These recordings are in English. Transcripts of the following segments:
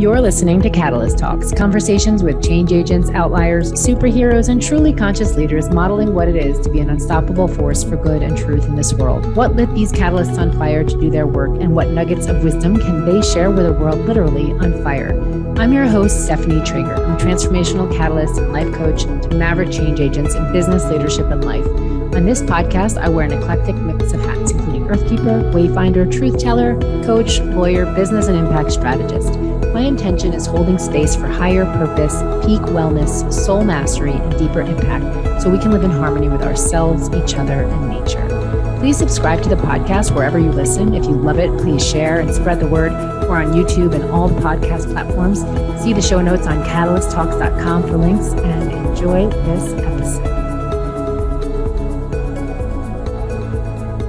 You're listening to Catalyst Talks, conversations with change agents, outliers, superheroes, and truly conscious leaders modeling what it is to be an unstoppable force for good and truth in this world. What lit these catalysts on fire to do their work, and what nuggets of wisdom can they share with a world literally on fire? I'm your host, Stephanie Trager. I'm a transformational catalyst and life coach to maverick change agents in business, leadership, and life. On this podcast, I wear an eclectic mix of hats, including Earthkeeper, Wayfinder, Truth Teller, Coach, Lawyer, Business and Impact Strategist. My intention is holding space for higher purpose, peak wellness, soul mastery, and deeper impact so we can live in harmony with ourselves, each other, and nature. Please subscribe to the podcast wherever you listen. If you love it, please share and spread the word. We're on YouTube and all the podcast platforms. See the show notes on catalysttalks.com for links and enjoy this episode.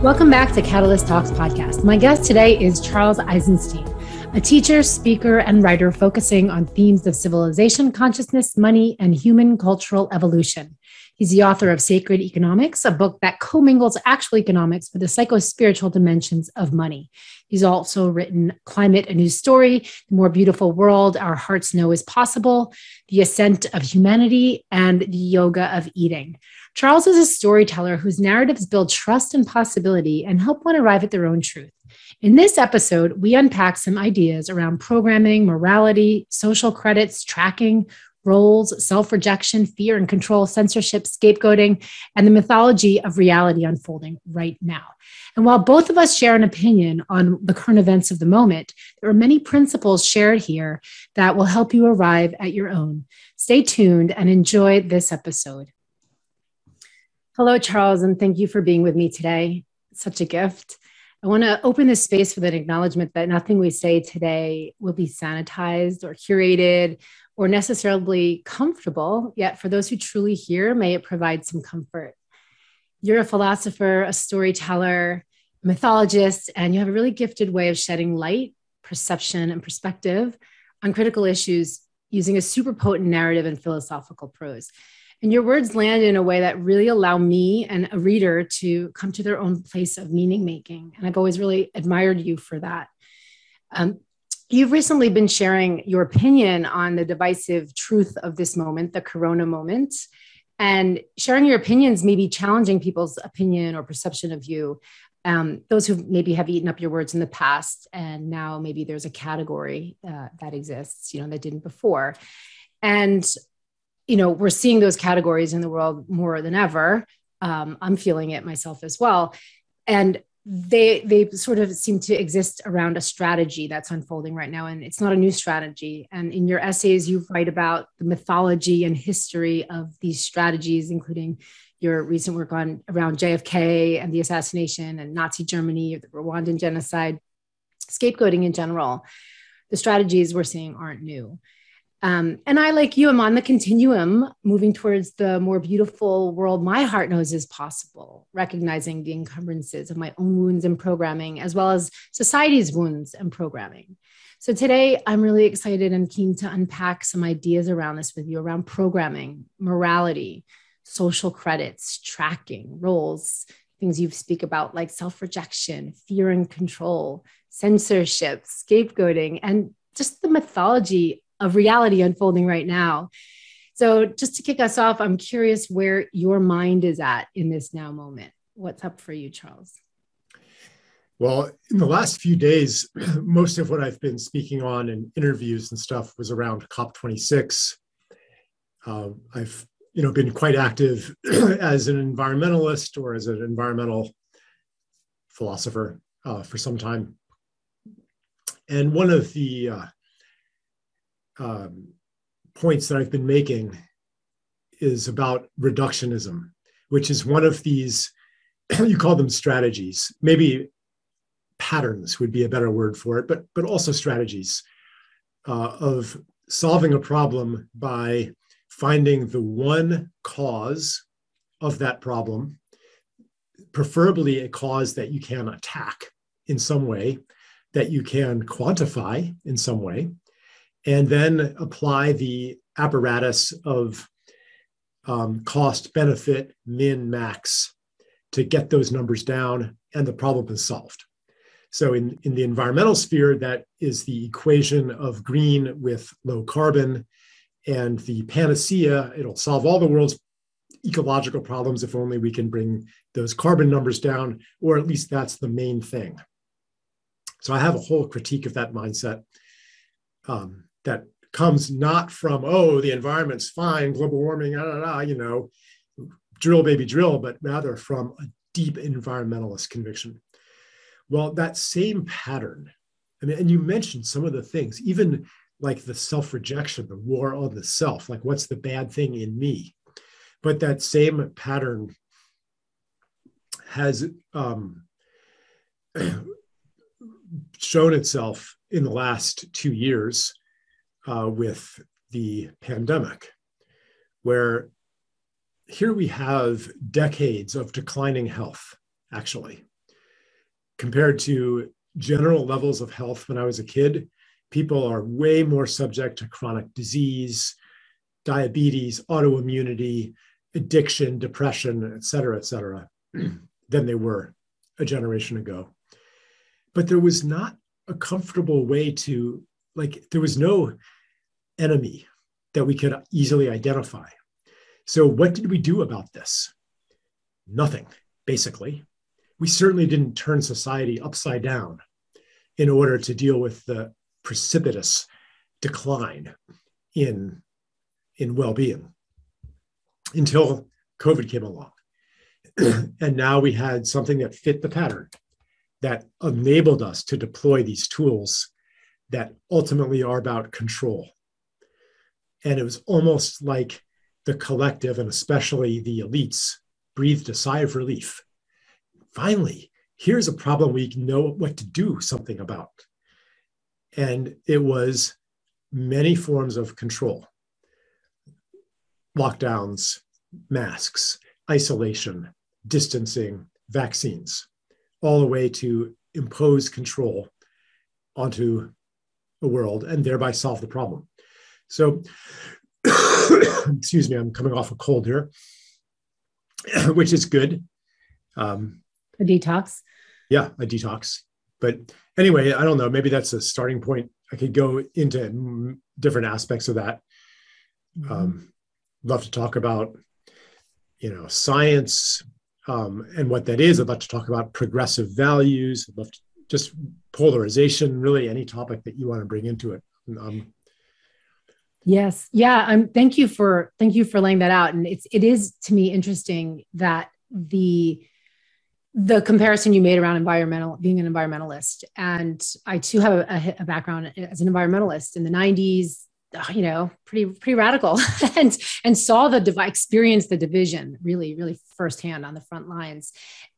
Welcome back to Catalyst Talks podcast. My guest today is Charles Eisenstein, a teacher, speaker, and writer focusing on themes of civilization, consciousness, money, and human cultural evolution. He's the author of Sacred Economics, a book that commingles actual economics with the psycho-spiritual dimensions of money. He's also written Climate, a New Story, The More Beautiful World Our Hearts Know is Possible, The Ascent of Humanity, and The Yoga of Eating. Charles is a storyteller whose narratives build trust and possibility and help one arrive at their own truth. In this episode, we unpack some ideas around programming, morality, social credits, tracking, roles, self rejection, fear and control, censorship, scapegoating, and the mythology of reality unfolding right now. And while both of us share an opinion on the current events of the moment, there are many principles shared here that will help you arrive at your own. Stay tuned and enjoy this episode. Hello, Charles, and thank you for being with me today. such a gift. I want to open this space with an acknowledgement that nothing we say today will be sanitized or curated or necessarily comfortable, yet for those who truly hear, may it provide some comfort. You're a philosopher, a storyteller, mythologist, and you have a really gifted way of shedding light, perception, and perspective on critical issues using a super potent narrative and philosophical prose. And your words land in a way that really allow me and a reader to come to their own place of meaning making. And I've always really admired you for that. Um, you've recently been sharing your opinion on the divisive truth of this moment, the corona moment. And sharing your opinions may be challenging people's opinion or perception of you. Um, those who maybe have eaten up your words in the past, and now maybe there's a category uh, that exists, you know, that didn't before. And you know, we're seeing those categories in the world more than ever. Um, I'm feeling it myself as well. And they they sort of seem to exist around a strategy that's unfolding right now and it's not a new strategy and in your essays you write about the mythology and history of these strategies including your recent work on around JFK and the assassination and Nazi Germany the Rwandan genocide scapegoating in general the strategies we're seeing aren't new um, and I, like you, am on the continuum, moving towards the more beautiful world my heart knows is possible, recognizing the encumbrances of my own wounds and programming, as well as society's wounds and programming. So today, I'm really excited and keen to unpack some ideas around this with you around programming, morality, social credits, tracking, roles, things you speak about like self rejection, fear and control, censorship, scapegoating, and just the mythology of reality unfolding right now. So, just to kick us off, I'm curious where your mind is at in this now moment. What's up for you, Charles? Well, in the last few days, most of what I've been speaking on in interviews and stuff was around COP26. Uh, I've you know been quite active as an environmentalist or as an environmental philosopher uh, for some time. And one of the uh, um, points that I've been making is about reductionism, which is one of these, you call them strategies, maybe patterns would be a better word for it, but, but also strategies uh, of solving a problem by finding the one cause of that problem, preferably a cause that you can attack in some way, that you can quantify in some way, and then apply the apparatus of um, cost benefit min max to get those numbers down and the problem is solved So in, in the environmental sphere, that is the equation of green with low carbon and the panacea. It'll solve all the world's ecological problems if only we can bring those carbon numbers down, or at least that's the main thing. So I have a whole critique of that mindset um, that comes not from, oh, the environment's fine, global warming, ah, ah, ah, you know, drill, baby, drill, but rather from a deep environmentalist conviction. Well, that same pattern, I mean, and you mentioned some of the things, even like the self rejection, the war on the self, like what's the bad thing in me? But that same pattern has um, shown itself in the last two years uh, with the pandemic, where here we have decades of declining health, actually, compared to general levels of health when I was a kid. People are way more subject to chronic disease, diabetes, autoimmunity, addiction, depression, et cetera, et cetera, than they were a generation ago. But there was not a comfortable way to, like, there was no enemy that we could easily identify. So, what did we do about this? Nothing, basically. We certainly didn't turn society upside down in order to deal with the precipitous decline in, in well being until COVID came along. and now we had something that fit the pattern that enabled us to deploy these tools that ultimately are about control. And it was almost like the collective and especially the elites breathed a sigh of relief. Finally, here's a problem we know what to do something about. And it was many forms of control lockdowns, masks, isolation, distancing, vaccines, all the way to impose control onto the world and thereby solve the problem. So, excuse me, I'm coming off a cold here, which is good. Um, a detox. Yeah, a detox. But anyway, I don't know. Maybe that's a starting point. I could go into different aspects of that. Mm-hmm. Um, love to talk about, you know, science um, and what that is. I'd love to talk about progressive values. I'd love to just polarization. Really, any topic that you want to bring into it. Um, yes, yeah. Um, thank you for thank you for laying that out. And it's it is to me interesting that the the comparison you made around environmental being an environmentalist and i too have a, a, background as an environmentalist in the 90s uh, you know pretty pretty radical and and saw the divide experienced the division really really firsthand on the front lines.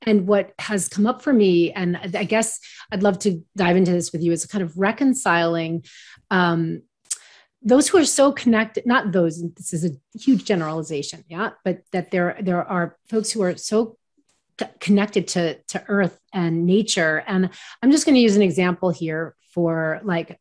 And what has come up for me and i guess i'd love to dive into this with you is kind of reconciling um, those who are so connected not those this is a huge generalization yeah but that there there are folks who are so connected to to earth and nature. And i'm just going to use an example here for like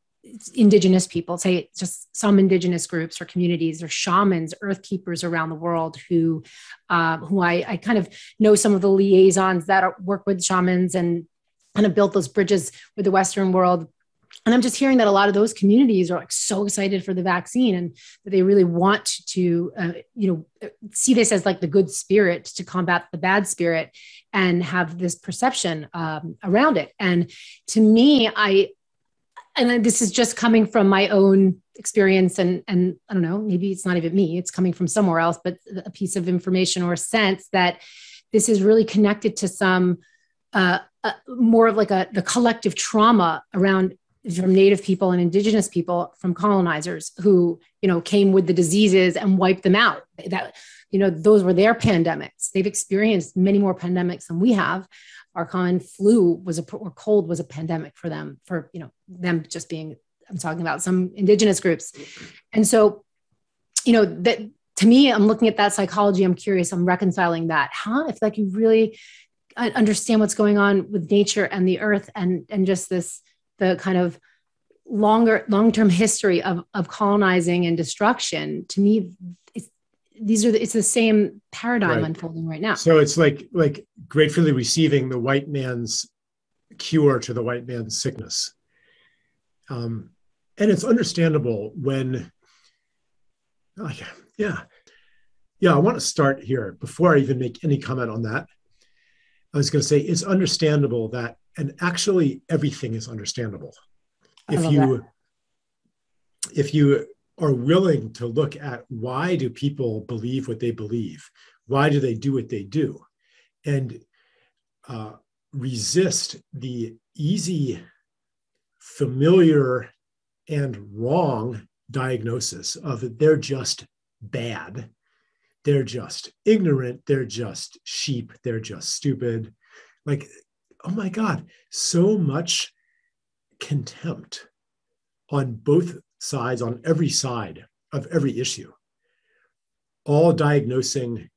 indigenous people say just some indigenous groups or communities or shamans earth keepers around the world who uh, who I, I kind of know some of the liaisons that are, work with shamans and kind of built those bridges with the western world. And i'm just hearing that a lot of those communities are like so excited for the vaccine and that they really want to uh, you know see this as like the good spirit to combat the bad spirit and have this perception um, around it. And to me i and this is just coming from my own experience and and i don't know maybe it's not even me it's coming from somewhere else but a piece of information or sense that this is really connected to some uh, uh, more of like a the collective trauma around from native people and indigenous people from colonizers who you know came with the diseases and wiped them out. That you know those were their pandemics. They've experienced many more pandemics than we have. Our common flu was a or cold was a pandemic for them for you know them just being i'm talking about some indigenous groups. And so you know that to me i'm looking at that psychology i'm curious i'm reconciling that. Huh if like you really uh, understand what's going on with nature and the earth and and just this the kind of longer long-term history of of colonizing and destruction to me these are the, it's the same paradigm right. unfolding right now so it's like like gratefully receiving the white man's cure to the white man's sickness. Um, and it's understandable when, oh, yeah, yeah, yeah. I want to start here before I even make any comment on that. I was going to say it's understandable that, and actually everything is understandable. If you, that. if you are willing to look at why do people believe what they believe, why do they do what they do, and uh, resist the easy, familiar, and wrong diagnosis of they're just bad, they're just ignorant, they're just sheep, they're just stupid. Like, oh my God, so much contempt on both sides, on every side of every issue, all diagnosing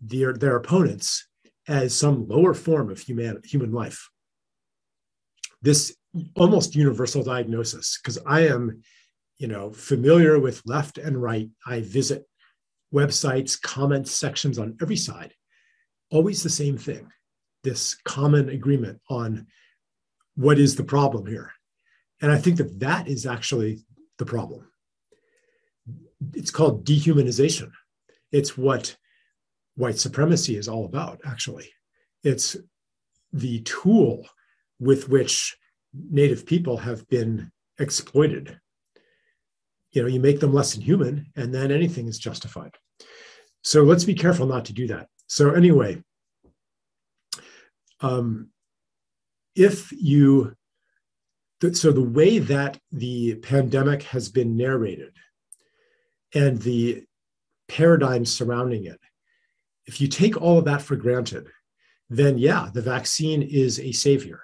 their, their opponents as some lower form of human, human life. This almost universal diagnosis, because I am, you know, familiar with left and right. I visit websites, comment sections on every side. Always the same thing. This common agreement on what is the problem here. And I think that that is actually the problem. It's called dehumanization. It's what white supremacy is all about, actually. It's the tool with which Native people have been exploited. You know, you make them less than human, and then anything is justified. So let's be careful not to do that. So, anyway, um, if you, so the way that the pandemic has been narrated and the paradigm surrounding it if you take all of that for granted, then yeah, the vaccine is a savior,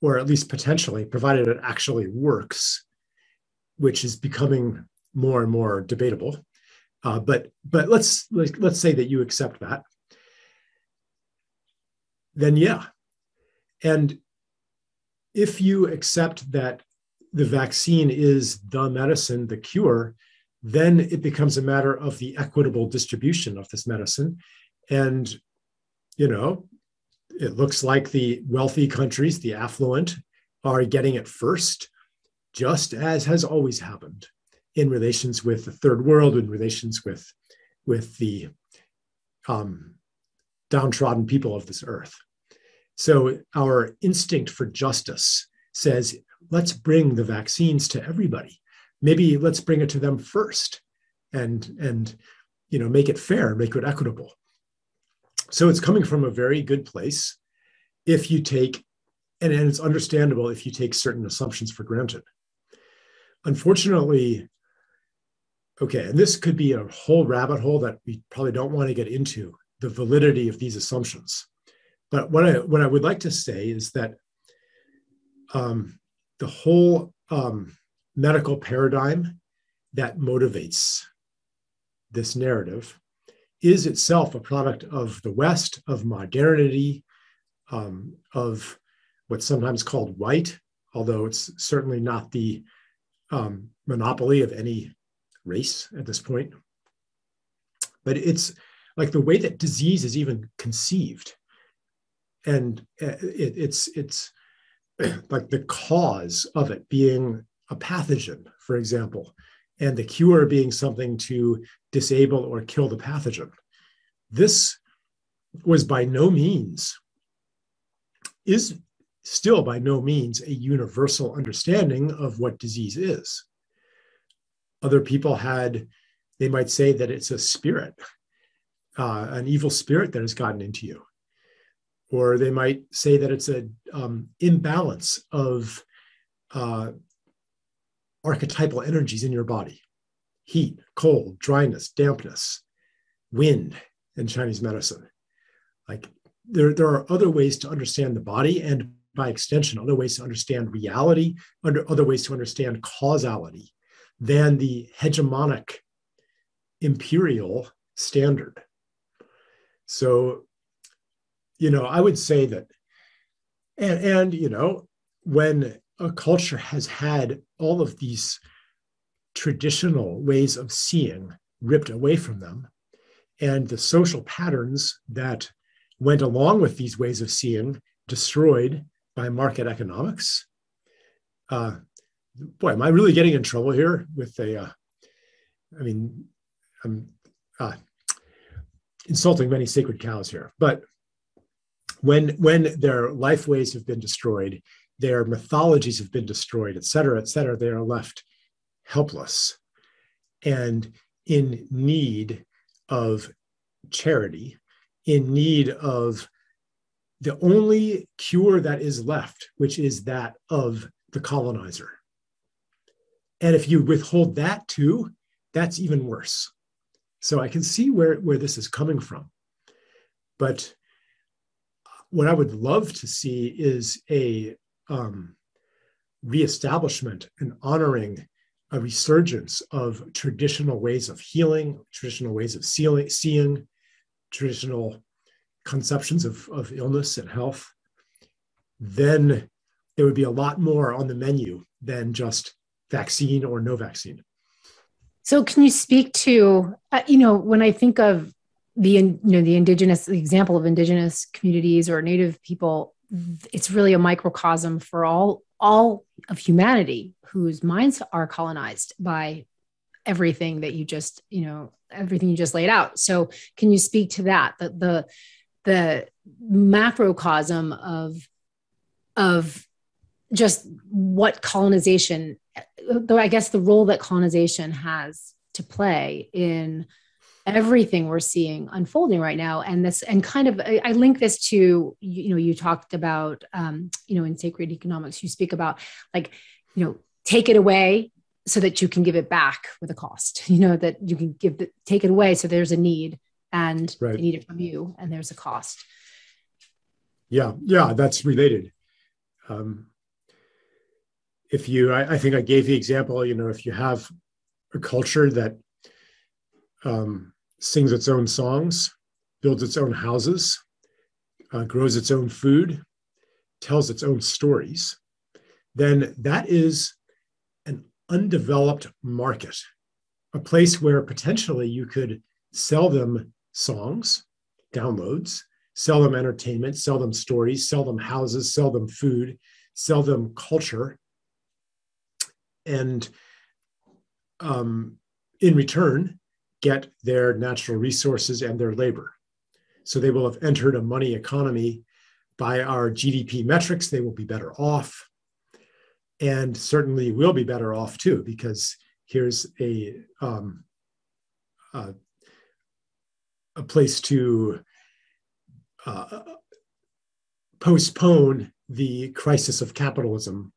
or at least potentially, provided it actually works, which is becoming more and more debatable. Uh, but but let's like, let's say that you accept that. Then yeah, and if you accept that the vaccine is the medicine, the cure, then it becomes a matter of the equitable distribution of this medicine and, you know, it looks like the wealthy countries, the affluent, are getting it first, just as has always happened in relations with the third world, in relations with, with the um, downtrodden people of this earth. So our instinct for justice says, let's bring the vaccines to everybody. Maybe let's bring it to them first and, and you know, make it fair, make it equitable. So it's coming from a very good place if you take, and, and it's understandable if you take certain assumptions for granted. Unfortunately, okay, and this could be a whole rabbit hole that we probably don't want to get into the validity of these assumptions. But what I what I would like to say is that um, the whole um, medical paradigm that motivates this narrative is itself a product of the West, of modernity, um, of what's sometimes called white, although it's certainly not the um, monopoly of any race at this point. But it's like the way that disease is even conceived, and uh, it, it's it's like the cause of it being a pathogen, for example, and the cure being something to disable or kill the pathogen. This was by no means, is still by no means a universal understanding of what disease is. Other people had, they might say that it's a spirit, uh, an evil spirit that has gotten into you. Or they might say that it's an um, imbalance of uh, archetypal energies in your body heat, cold, dryness, dampness, wind in Chinese medicine. Like there, there are other ways to understand the body and by extension, other ways to understand reality, under other ways to understand causality than the hegemonic imperial standard. So, you know, I would say that, and, and you know, when a culture has had all of these traditional ways of seeing ripped away from them, and the social patterns that went along with these ways of seeing destroyed by market economics. Uh, boy, am I really getting in trouble here with a? Uh, I mean, I'm uh, insulting many sacred cows here, but when when their life ways have been destroyed, their mythologies have been destroyed, et cetera, et cetera, they are left helpless and in need of charity, in need of the only cure that is left, which is that of the colonizer. And if you withhold that too, that's even worse. So I can see where, where this is coming from. But what I would love to see is a um, reestablishment and honoring a resurgence of traditional ways of healing, traditional ways of seeing, seeing traditional conceptions of, of illness and health, then there would be a lot more on the menu than just vaccine or no vaccine. So, can you speak to, uh, you know, when I think of the, you know, the indigenous the example of indigenous communities or native people, it's really a microcosm for all all of humanity whose minds are colonized by everything that you just, you know, everything you just laid out. So, can you speak to that? The the the macrocosm of of just what colonization though i guess the role that colonization has to play in everything we're seeing unfolding right now. And this and kind of i, I link this to you know you talked about um, you know in sacred economics you speak about like you know take it away so that you can give it back with a cost you know that you can give the, take it away so there's a need and right. they need it from you and there's a cost. Yeah yeah that's related. Um, if you I, I, think i gave the example you know if you have a culture that um, sings its own songs builds its own houses uh, grows its own food tells its own stories then that is an undeveloped market a place where potentially you could sell them songs, downloads, sell them entertainment, sell them stories, sell them houses, sell them food, sell them culture. And um, in return, get their natural resources and their labor. So they will have entered a money economy by our GDP metrics. They will be better off. And certainly will be better off too, because here's a, um, a a place to uh, postpone the crisis of capitalism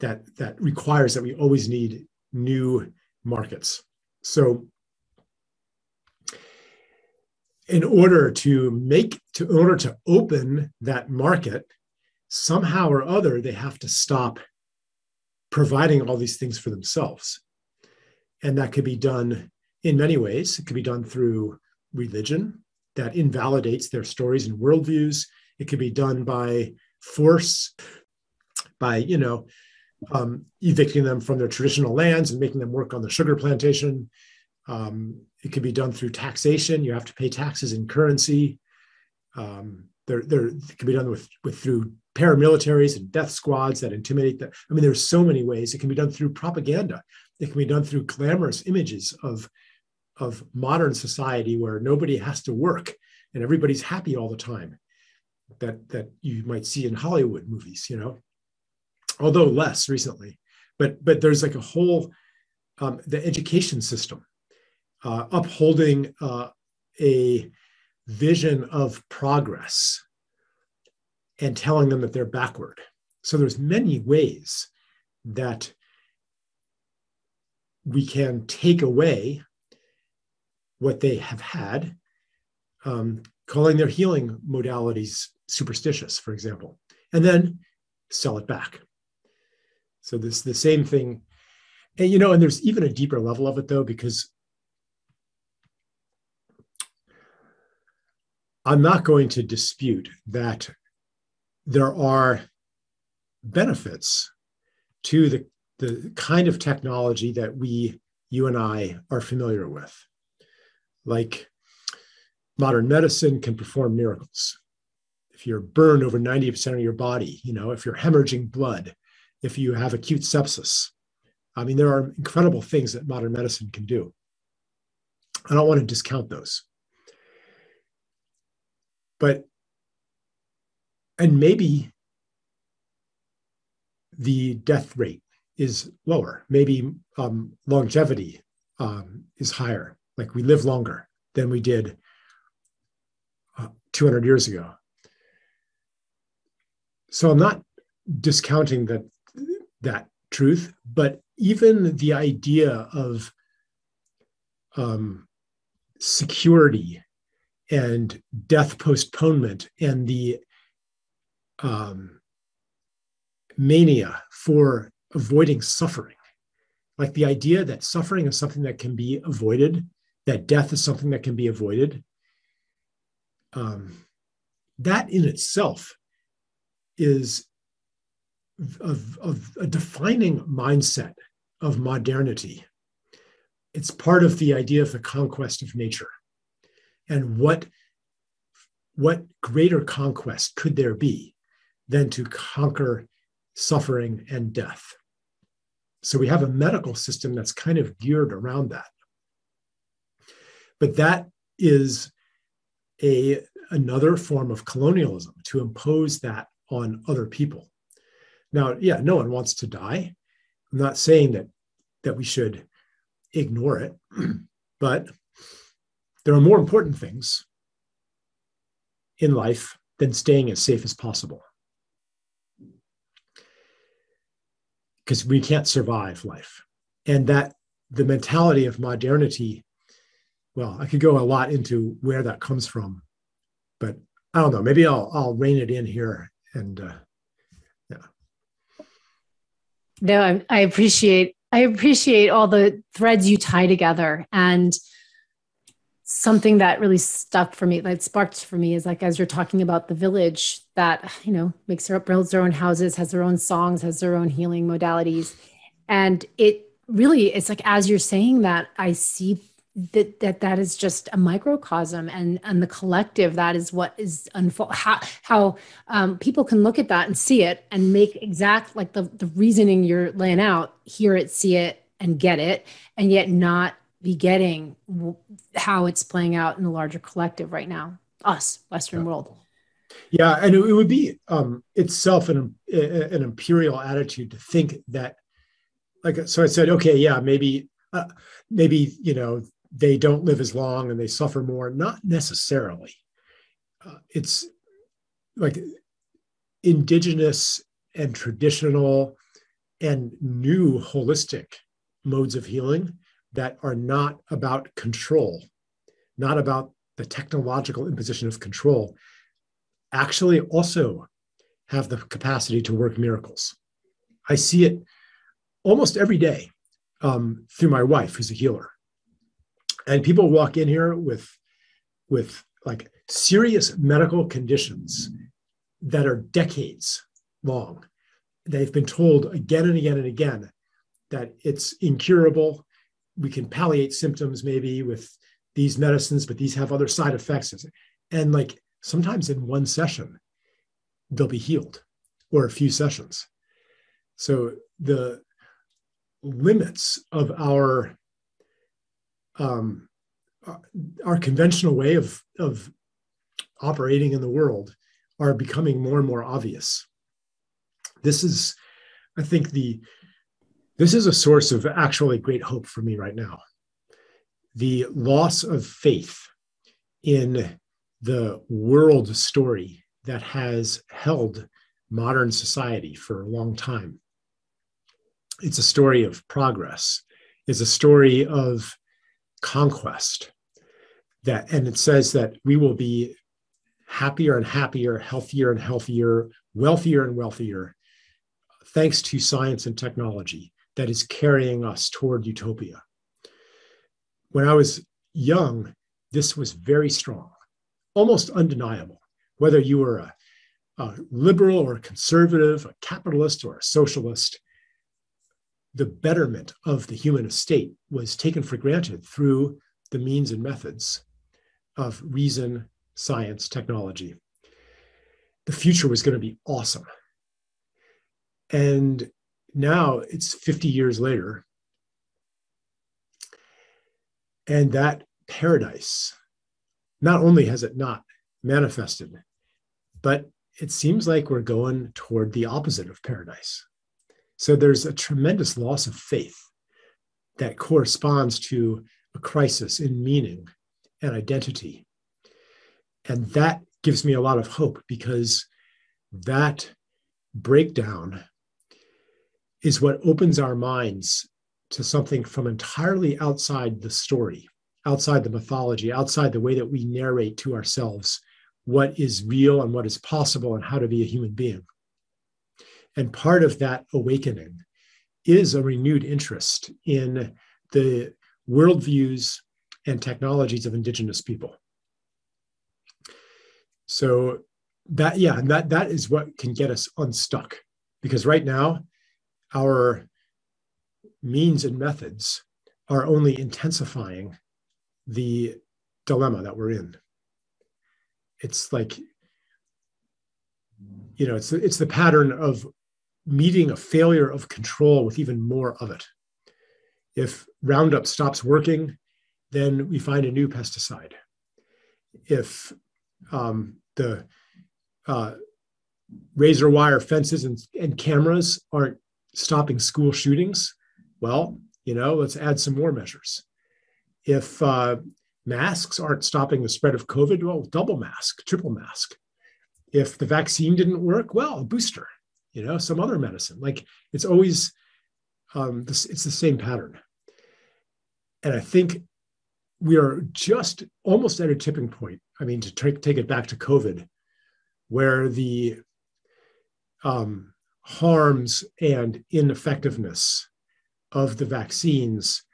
that that requires that we always need new markets. So in order to make to in order to open that market somehow or other they have to stop providing all these things for themselves and that could be done in many ways it could be done through religion that invalidates their stories and worldviews. It could be done by force, by, you know, um, evicting them from their traditional lands and making them work on the sugar plantation. Um, it can be done through taxation. You have to pay taxes in currency. Um, there, there it can be done with, with through paramilitaries and death squads that intimidate them. I mean, there's so many ways. It can be done through propaganda. It can be done through glamorous images of of modern society where nobody has to work and everybody's happy all the time that that you might see in Hollywood movies, you know, although less recently. But but there's like a whole um, the education system uh, upholding uh, a vision of progress and telling them that they're backward. So there's many ways that we can take away what they have had, um, calling their healing modalities superstitious, for example, and then sell it back. So this the same thing, and you know, and there's even a deeper level of it though, because I'm not going to dispute that there are benefits to the, the kind of technology that we, you and I, are familiar with like modern medicine can perform miracles. if you're burned over 90% of your body, you know, if you're hemorrhaging blood, if you have acute sepsis. I mean, there are incredible things that modern medicine can do. I don't want to discount those. But, and maybe the death rate is lower. Maybe um, longevity um, is higher. Like we live longer than we did uh, 200 years ago. So I'm not discounting that that truth, but even the idea of um, security and death postponement and the um, mania for avoiding suffering. Like the idea that suffering is something that can be avoided, that death is something that can be avoided. Um, that in itself is of, of a defining mindset of modernity. It's part of the idea of the conquest of nature. And what, what greater conquest could there be than to conquer suffering and death? So we have a medical system that's kind of geared around that. But that is a, another form of colonialism to impose that on other people. Now, yeah, no one wants to die. I'm not saying that that we should ignore it, but there are more important things in life than staying as safe as possible. Because we can't survive life. And that the mentality of modernity, well, I could go a lot into where that comes from, but I don't know. Maybe I'll I'll rein it in here and uh, no, I, I appreciate I appreciate all the threads you tie together and something that really stuck for me that sparked for me is like as you're talking about the village that you know makes their builds their own houses has their own songs has their own healing modalities. And it really it's like as you're saying that i see that that that is just a microcosm and and the collective that is what is unfold how how um, people can look at that and see it and make exact like the the reasoning you're laying out hear it see it and get it and yet not be getting how it's playing out in the larger collective right now us western yeah. world yeah and it, would be um, itself an an imperial attitude to think that like so i said okay yeah maybe uh, maybe you know they don't live as long and they suffer more. Not necessarily. Uh, it's like indigenous and traditional and new holistic modes of healing that are not about control, not about the technological imposition of control, actually also have the capacity to work miracles. I see it almost every day um, through my wife, who's a healer and people walk in here with with like serious medical conditions that are decades long they've been told again and again and again that it's incurable we can palliate symptoms maybe with these medicines but these have other side effects and like sometimes in one session they'll be healed or a few sessions so the limits of our um, uh, our conventional way of, of operating in the world are becoming more and more obvious. This is, I think, the this is a source of actually great hope for me right now. The loss of faith in the world story that has held modern society for a long time. It's a story of progress. It's a story of conquest that and it says that we will be happier and happier healthier and healthier wealthier and wealthier thanks to science and technology that is carrying us toward utopia when i was young this was very strong almost undeniable whether you were a, a liberal or a conservative a capitalist or a socialist the betterment of the human estate was taken for granted through the means and methods of reason, science, technology. the future was going to be awesome. And now it's 50 years later. And that paradise, not only has it not manifested, but it seems like we're going toward the opposite of paradise. So there's a tremendous loss of faith that corresponds to a crisis in meaning and identity. And that gives me a lot of hope because that breakdown is what opens our minds to something from entirely outside the story, outside the mythology, outside the way that we narrate to ourselves what is real and what is possible and how to be a human being. And part of that awakening is a renewed interest in the worldviews and technologies of indigenous people. So that yeah, and that that is what can get us unstuck. Because right now, our means and methods are only intensifying the dilemma that we're in. It's like, you know, it's it's the pattern of meeting a failure of control with even more of it. If Roundup stops working, then we find a new pesticide. If um, the uh, razor wire fences and, and cameras aren't stopping school shootings, well, you know, let's add some more measures. If uh, masks aren't stopping the spread of COVID, well, double mask, triple mask. If the vaccine didn't work, well, a booster, you know, some other medicine. Like it's always, um, this, it's the same pattern. And I think we are just almost at a tipping point. I mean, to take, take it back to COVID, where the um, harms and ineffectiveness of the vaccines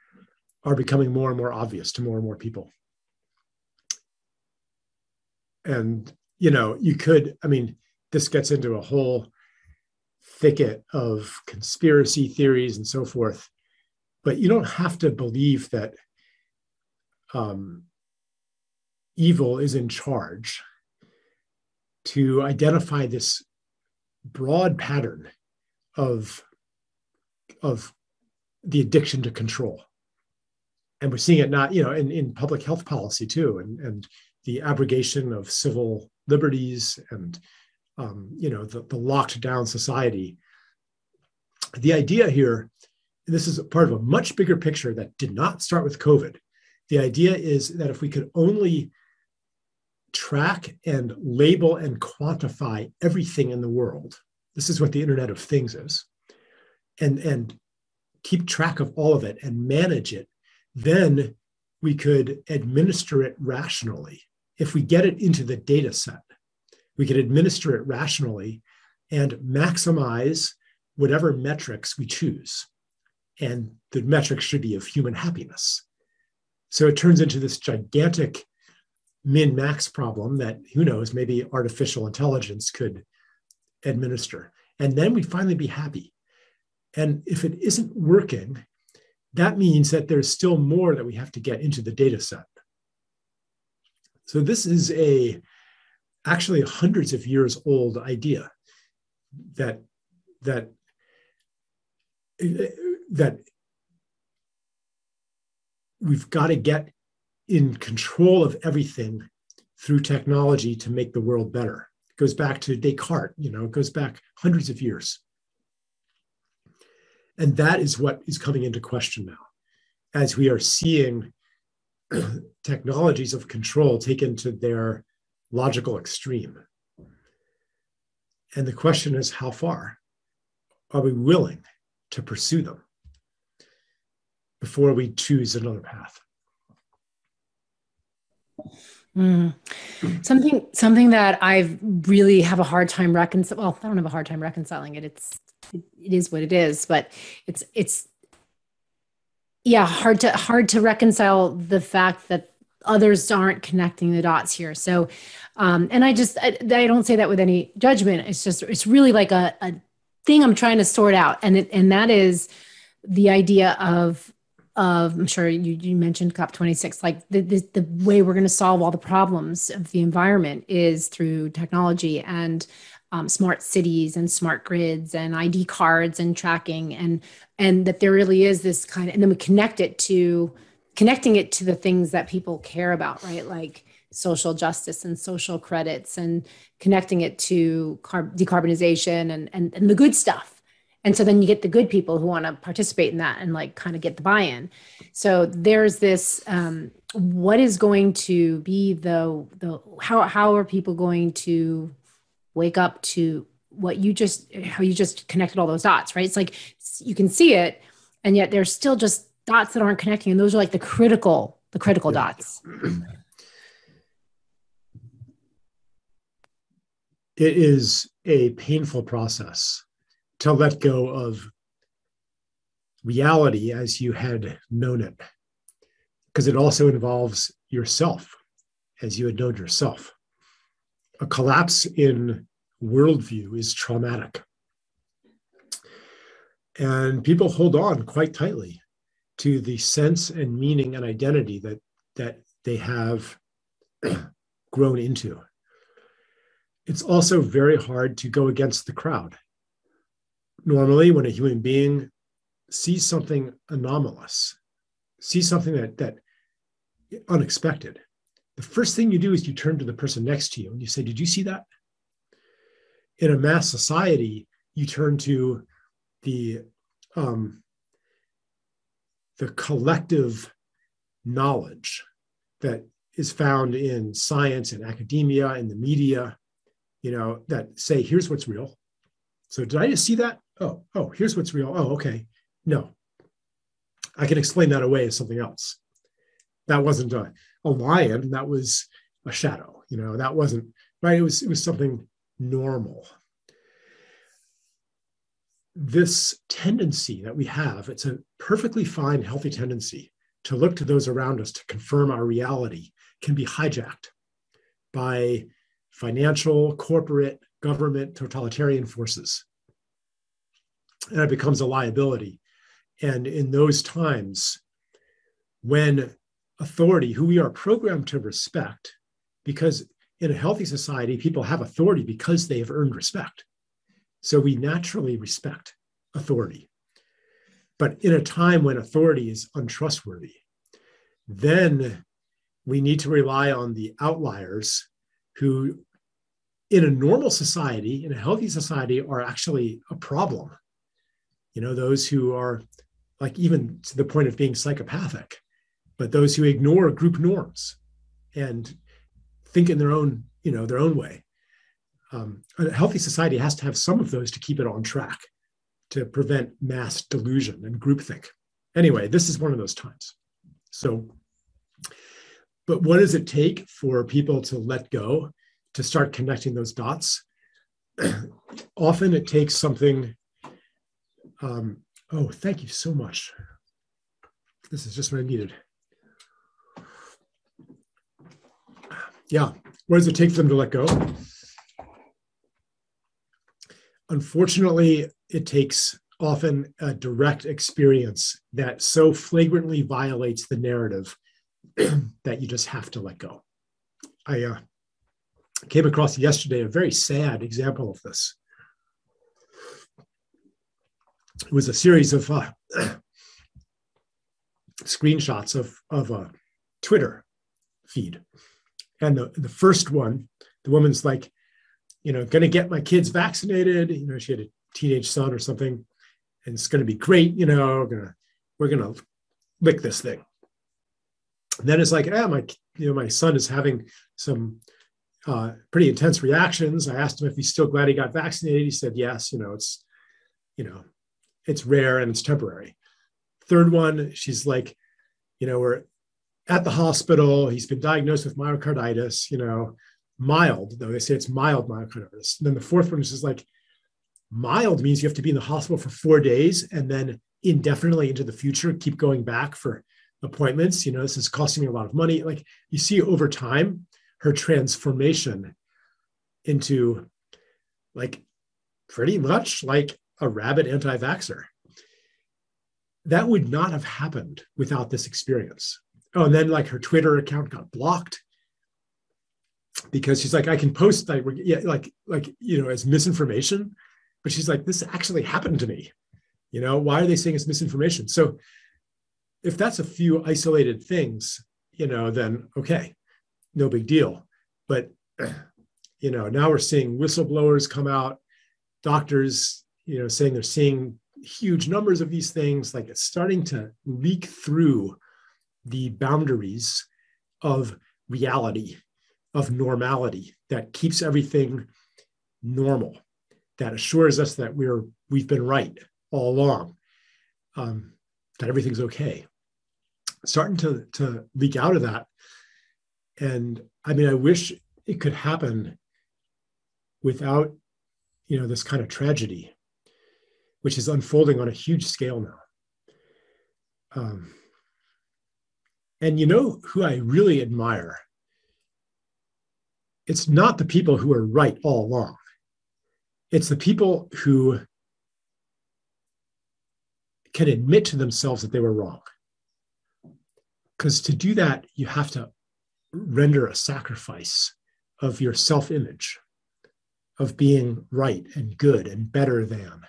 are becoming more and more obvious to more and more people. And, you know, you could, I mean, this gets into a whole thicket of conspiracy theories and so forth, but you don't have to believe that um, evil is in charge to identify this broad pattern of, of the addiction to control. And we're seeing it not, you know, in, in public health policy too, and, and the abrogation of civil liberties and, um, you know, the, the locked down society. The idea here, this is part of a much bigger picture that did not start with COVID. The idea is that if we could only track and label and quantify everything in the world. This is what the Internet of Things is. And, and keep track of all of it and manage it, then we could administer it rationally. If we get it into the data set, we could administer it rationally and maximize whatever metrics we choose. And the metrics should be of human happiness. So it turns into this gigantic min max problem that who knows, maybe artificial intelligence could administer. And then we'd finally be happy. And if it isn't working, that means that there's still more that we have to get into the data set. So this is a actually hundreds of years old idea that that that we've got to get in control of everything through technology to make the world better. It goes back to Descartes, you know, it goes back hundreds of years. And that is what is coming into question now as we are seeing technologies of control taken to their logical extreme. And the question is how far are we willing to pursue them before we choose another path? Mm. Something something that I really have a hard time reconciling. Well, I don't have a hard time reconciling it. It's it, it is what it is, but it's it's yeah hard to hard to reconcile the fact that others aren't connecting the dots here. So, um, and I just I, I don't say that with any judgment. It's just it's really like a, a thing I'm trying to sort out, and it, and that is the idea of of i'm sure you, you mentioned cop26 like the, the, the way we're going to solve all the problems of the environment is through technology and um, smart cities and smart grids and id cards and tracking and and that there really is this kind of and then we connect it to connecting it to the things that people care about right? Like social justice and social credits and connecting it to carb- decarbonization and, and and the good stuff and so then you get the good people who want to participate in that and like kind of get the buy-in. So there's this um, what is going to be the the how how are people going to wake up to what you just how you just connected all those dots right? It's like you can see it and yet there's still just dots that aren't connecting and those are like the critical the critical yeah. dots. It is a painful process to let go of reality as you had known it, because it also involves yourself as you had known yourself. A collapse in worldview is traumatic. And people hold on quite tightly to the sense and meaning and identity that, that they have grown into. It's also very hard to go against the crowd normally when a human being sees something anomalous, sees something that that unexpected, the first thing you do is you turn to the person next to you and you say, "Did you see that?" In a mass society, you turn to the um, the collective knowledge that is found in science and academia and the media, you know, that say, "Here's what's real." So, did I just see that? Oh, oh, here's what's real. Oh, okay. No, I can explain that away as something else. That wasn't a, a lion. That was a shadow. You know, that wasn't right. It was it was something normal. This tendency that we have, it's a perfectly fine, healthy tendency to look to those around us to confirm our reality, can be hijacked by financial, corporate, government, totalitarian forces and it becomes a liability. And in those times, when authority, who we are programmed to respect, because in a healthy society, people have authority because they have earned respect. So we naturally respect authority. But in a time when authority is untrustworthy, then we need to rely on the outliers who, in a normal society, in a healthy society, are actually a problem you know those who are like even to the point of being psychopathic but those who ignore group norms and think in their own you know their own way. Um, a healthy society has to have some of those to keep it on track to prevent mass delusion and groupthink. Anyway this is one of those times. So but what does it take for people to let go to start connecting those dots? Often it takes something um, oh, thank you so much. This is just what I needed. Yeah, what does it take for them to let go? Unfortunately, it takes often a direct experience that so flagrantly violates the narrative that you just have to let go. I uh, came across yesterday a very sad example of this it was a series of uh, screenshots of, of a Twitter feed. And the, the first one, the woman's like, you know, going to get my kids vaccinated. You know, she had a teenage son or something, and it's going to be great. You know, we're gonna we're gonna lick this thing. And then it's like, ah, my you know, my son is having some uh, pretty intense reactions. I asked him if he's still glad he got vaccinated. He said yes. You know, it's you know, it's rare and it's temporary. Third one, she's like, you know, we're at the hospital. He's been diagnosed with myocarditis, you know, mild, though they say it's mild myocarditis. And then the fourth one is just like, mild means you have to be in the hospital for four days and then indefinitely into the future keep going back for appointments. You know, this is costing me a lot of money. Like you see over time, her transformation into like pretty much like a rabid anti vaxxer. that would not have happened without this experience. Oh, and then like her Twitter account got blocked because she's like, I can post like yeah, like like you know as misinformation, but she's like, this actually happened to me. You know, why are they saying it's misinformation? So if that's a few isolated things, you know, then okay, no big deal. But you know, now we're seeing whistleblowers come out, doctors, you know, saying they're seeing huge numbers of these things. Like it's starting to leak through the boundaries of reality, of normality that keeps everything normal, that assures us that we're we've been right all along, um, that everything's okay. Starting to to leak out of that, and I mean, I wish it could happen without, you know, this kind of tragedy, which is unfolding on a huge scale now. Um, and you know who I really admire? It's not the people who are right all along. It's the people who can admit to themselves that they were wrong. Because to do that, you have to render a sacrifice of your self image, of being right and good and better than.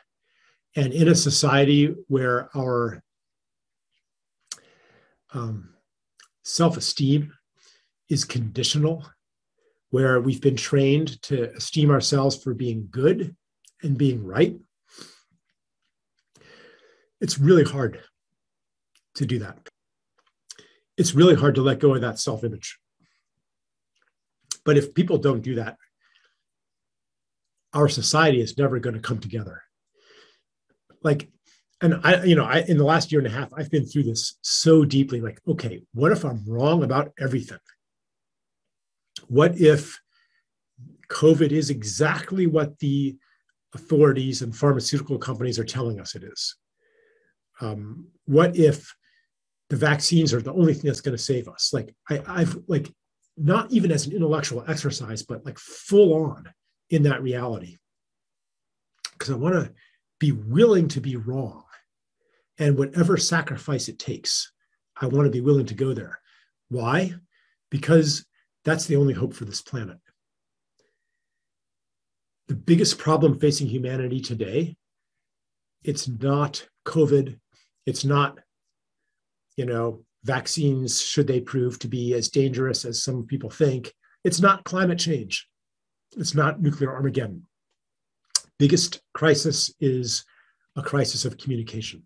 And in a society where our um, self esteem is conditional, where we've been trained to esteem ourselves for being good and being right, it's really hard to do that. It's really hard to let go of that self image. But if people don't do that, our society is never going to come together. Like, and I, you know, I in the last year and a half, I've been through this so deeply. Like, okay, what if I'm wrong about everything? What if COVID is exactly what the authorities and pharmaceutical companies are telling us it is? Um, what if the vaccines are the only thing that's going to save us? Like, I, I've like not even as an intellectual exercise, but like full on in that reality. Because I want to be willing to be wrong. And whatever sacrifice it takes, I want to be willing to go there. Why? Because that's the only hope for this planet. The biggest problem facing humanity today, it's not COVID, it's not, you know, vaccines, should they prove to be as dangerous as some people think, it's not climate change. It's not nuclear Armageddon. Biggest crisis is a crisis of communication.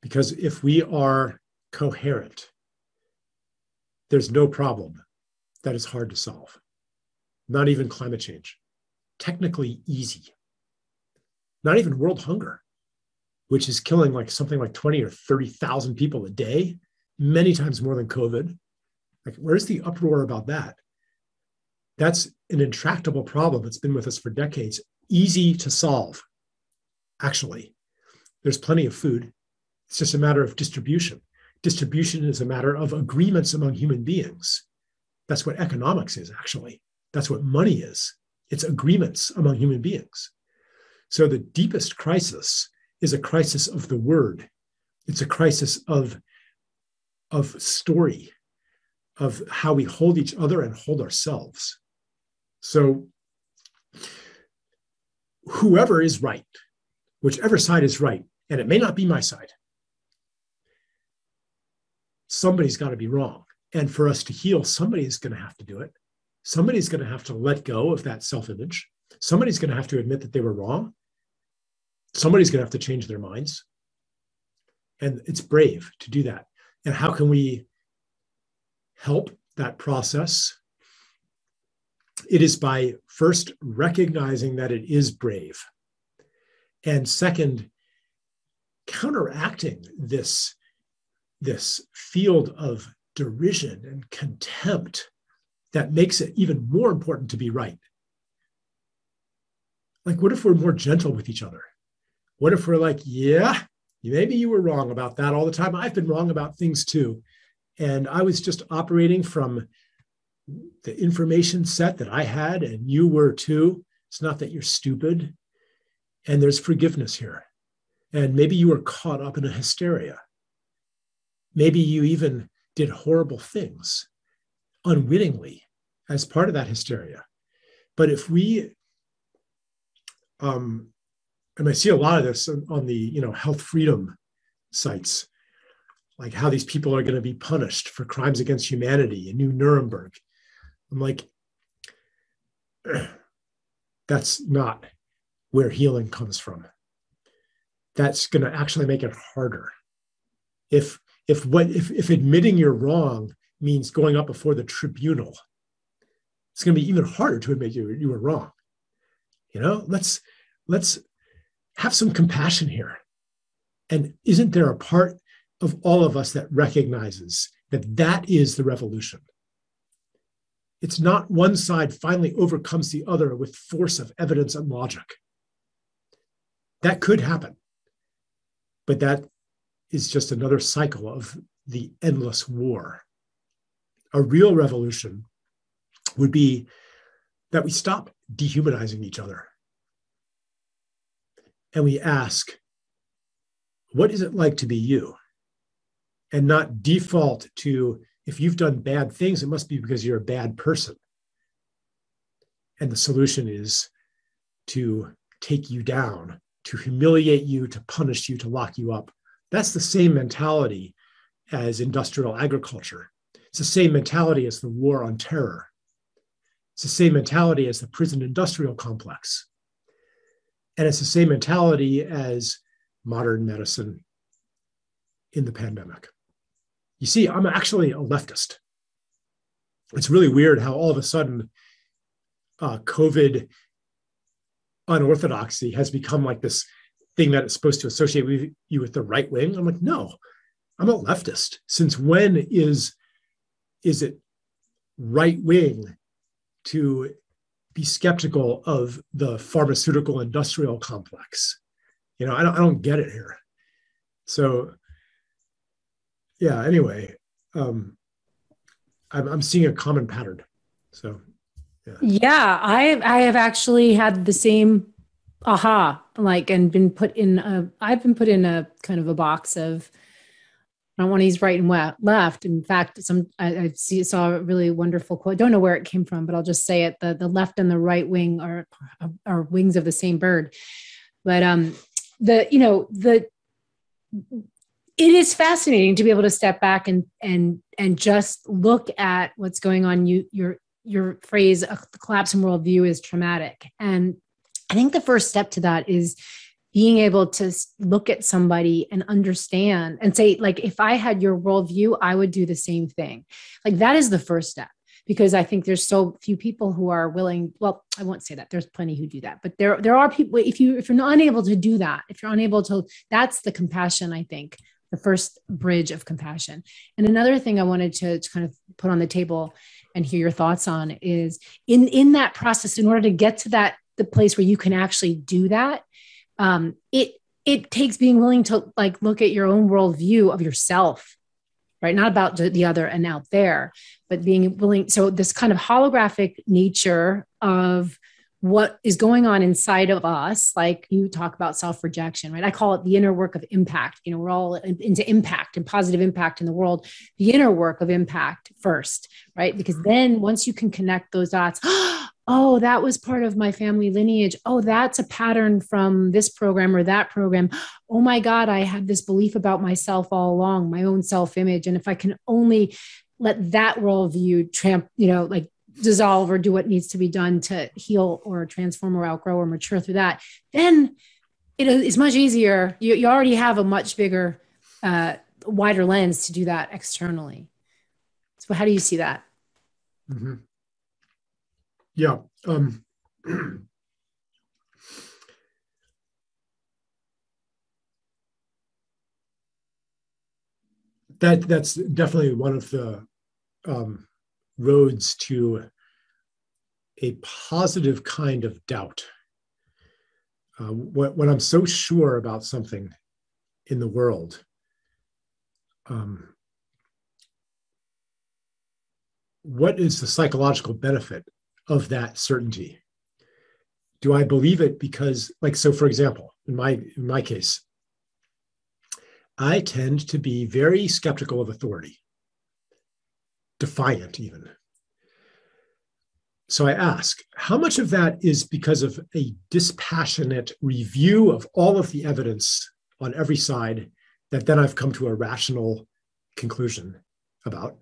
Because if we are coherent, there's no problem that is hard to solve. Not even climate change. Technically easy. Not even world hunger which is killing like something like 20 or 30,000 people a day, many times more than COVID. Like, where's the uproar about that? That's an intractable problem that's been with us for decades, easy to solve, actually. There's plenty of food. It's just a matter of distribution. Distribution is a matter of agreements among human beings. That's what economics is, actually. That's what money is. It's agreements among human beings. So the deepest crisis is a crisis of the word. It's a crisis of, of story, of how we hold each other and hold ourselves. So, whoever is right, whichever side is right, and it may not be my side, somebody's got to be wrong. And for us to heal, somebody's going to have to do it. Somebody's going to have to let go of that self image. Somebody's going to have to admit that they were wrong somebody's going to have to change their minds. And it's brave to do that. And how can we help that process? It is by first recognizing that it is brave. And second, counteracting this, this field of derision and contempt that makes it even more important to be right. Like, what if we're more gentle with each other? What if we're like, yeah, maybe you were wrong about that all the time. I've been wrong about things too. And I was just operating from the information set that I had, and you were too. It's not that you're stupid. And there's forgiveness here. And maybe you were caught up in a hysteria. Maybe you even did horrible things unwittingly as part of that hysteria. But if we, um, and I see a lot of this on, on the you know health freedom sites, like how these people are going to be punished for crimes against humanity in New Nuremberg. I'm like, that's not where healing comes from. That's going to actually make it harder. If if what if, if admitting you're wrong means going up before the tribunal, it's going to be even harder to admit you, you were wrong. You know, let's let's have some compassion here. And isn't there a part of all of us that recognizes that that is the revolution? It's not one side finally overcomes the other with force of evidence and logic. That could happen. But that is just another cycle of the endless war. A real revolution would be that we stop dehumanizing each other and we ask, what is it like to be you? And not default to, if you've done bad things, it must be because you're a bad person. And the solution is to take you down, to humiliate you, to punish you, to lock you up. That's the same mentality as industrial agriculture. It's the same mentality as the war on terror. It's the same mentality as the prison industrial complex. And it's the same mentality as modern medicine in the pandemic. You see, I'm actually a leftist. It's really weird how all of a sudden uh, COVID unorthodoxy has become like this thing that is supposed to associate with you with the right wing. I'm like, no, I'm a leftist. Since when is is it right wing to be skeptical of the pharmaceutical industrial complex? You know, I don't, I don't get it here. So, yeah. Anyway, um, I'm, I'm seeing a common pattern. So, yeah. Yeah, I I have actually had the same aha like and been put in a I've been put in a kind of a box of I don't want to use right and left. In fact, some I, I see, saw a really wonderful quote. Don't know where it came from, but I'll just say it: the the left and the right wing are are wings of the same bird. But um, the you know the it is fascinating to be able to step back and and and just look at what's going on. You your your phrase a collapse in worldview is traumatic, and I think the first step to that is being able to look at somebody and understand and say, like, if I had your worldview, I would do the same thing. Like, that is the first step because I think there's so few people who are willing. Well, I won't say that. There's plenty who do that, but there there are people. If you if you're not unable to do that, if you're unable to, that's the compassion. I think the first bridge of compassion. And another thing I wanted to, to kind of put on the table and hear your thoughts on is in in that process. In order to get to that the place where you can actually do that um, it it takes being willing to like look at your own worldview of yourself right not about the other and out there but being willing so this kind of holographic nature of what is going on inside of us like you talk about self-rejection right i call it the inner work of impact you know we're all into impact and positive impact in the world the inner work of impact first right because mm-hmm. then once you can connect those dots oh, that was part of my family lineage. Oh, that's a pattern from this program or that program. Oh my God, I had this belief about myself all along, my own self image. And if I can only let that worldview tramp, you know, like dissolve or do what needs to be done to heal or transform or outgrow or mature through that, then it is much easier. You, you already have a much bigger, uh, wider lens to do that externally. So, how do you see that? Mm-hmm. Yeah. Um, that that's definitely one of the um, roads to a positive kind of doubt. Uh, when, I'm so sure about something in the world, um, what is the psychological benefit of that certainty? Do I believe it because, like, so for example, in my in my case, I tend to be very skeptical of authority, defiant even. So I ask, how much of that is because of a dispassionate review of all of the evidence on every side that then I've come to a rational conclusion about?